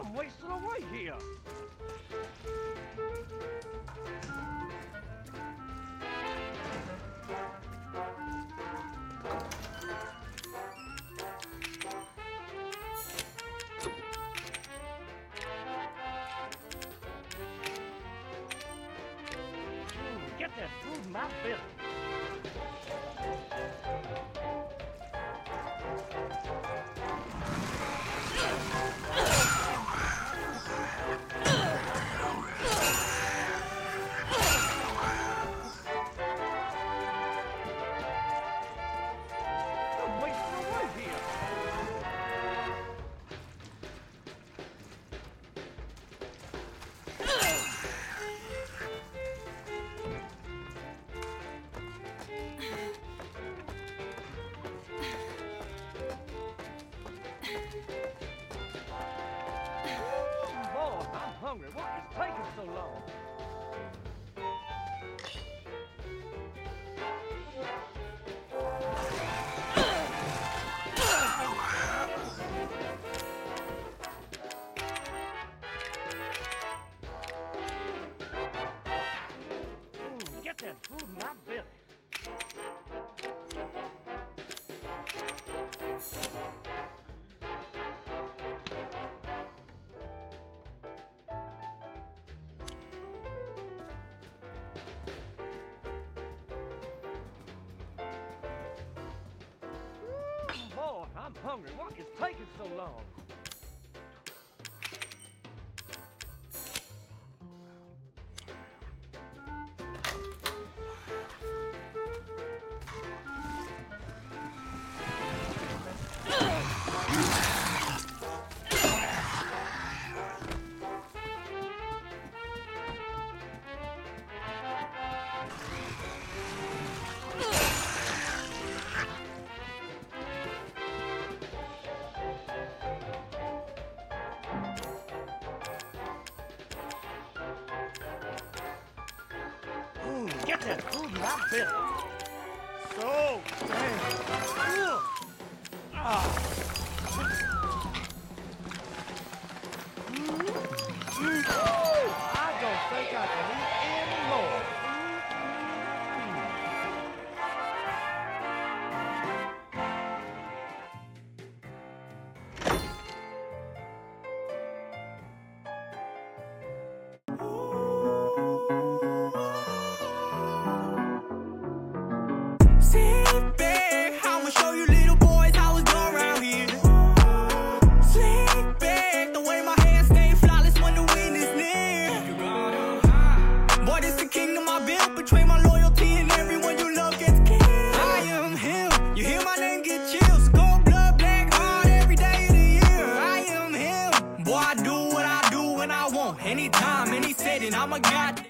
I'm wasting away here. hungry. What is taking so long? Get that food in my belly. So, damn. Ah. I'm a god.